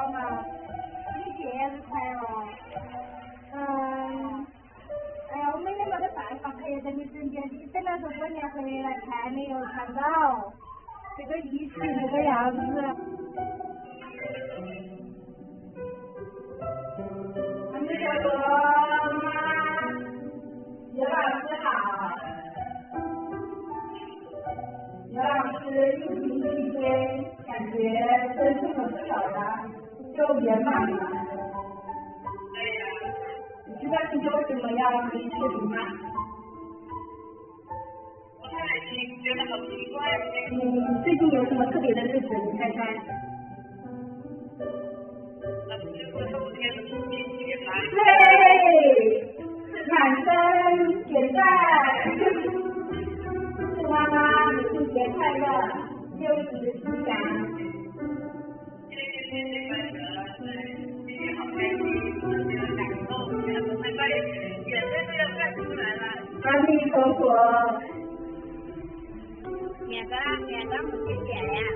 妈妈你节日快乐嗯哎呀我们也没得办法陪在你身边你本来说过年回来看你又看不到这个疫情这个样子我们就说妈刘老师好刘老师疫情期间感觉生病了不少呢就圆满了。对呀、你知道你为什么要离世吗？我太心觉得好奇怪。你最近有什么特别的日子？你猜猜。那是天的。Di Đà Phật. Nghe có, nghe có một cái trẻ ạ.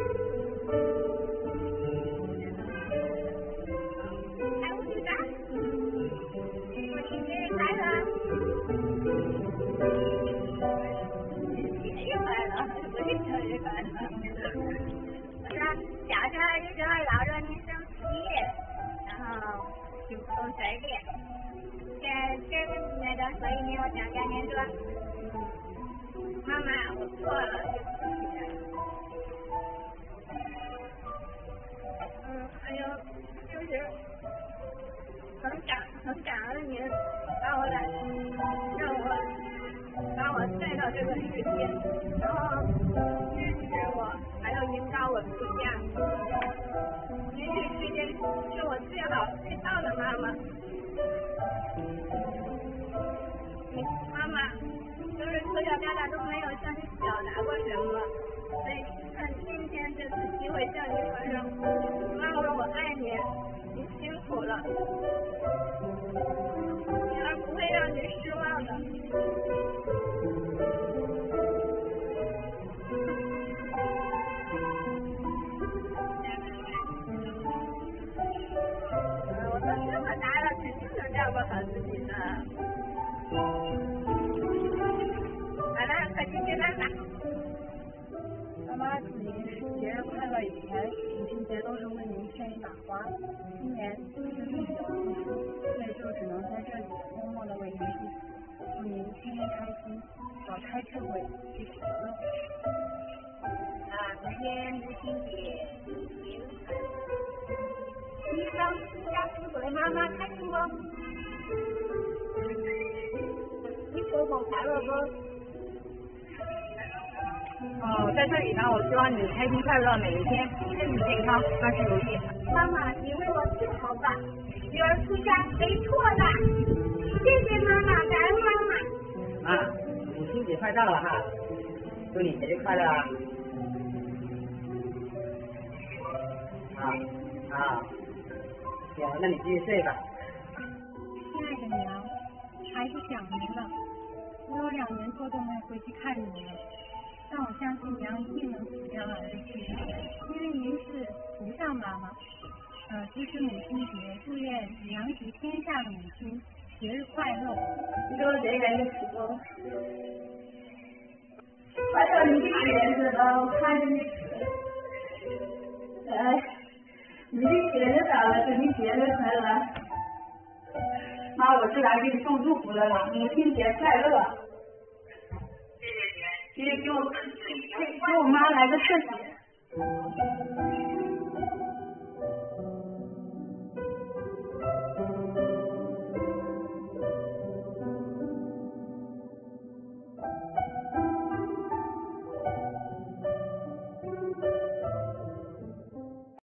Chào chơi chơi lão lên đi sao kia. 听不懂再见在这个时代的所以呢我想跟您说妈妈我错了对不起嗯还有就是很感很感恩您把我来。让我把我带到这个世界然后妈妈就是从小到大都没有向你表达过什么所以趁今天这次机会向你说声妈妈我爱你您辛苦了。好奶快去接妈妈妈妈祝您节日快乐以前母亲节都是为您献一把花今年您是第一所以就只能在这里默默的为您祝福祝您天天开心早开智慧继续圆啊那昨天母亲节祝您母家辛苦的妈妈开心不你周末快乐不？哦，在这里呢，我希望你开心快乐每一天，身体健康，万事如意。妈妈，你为我自豪吧，女儿出嫁没错的。谢谢妈妈，感恩妈妈。啊，母亲节快到了哈，祝你节日快乐啊！好，好，行，那你继续睡吧。亲爱的娘，孩子想您了。我有两年多都没回去看您了，但我相信娘一定能抚养儿子，因为您是菩萨妈妈。呃，这是母亲节，祝愿娘及天下的母亲节日快乐。你给我点点歌词吧。我叫你的名字吧，我看着你。你的节日到了，祝你节日快乐。妈，我是来给你送祝福的！母亲节快乐！谢谢您。给给我给给我妈来个特写。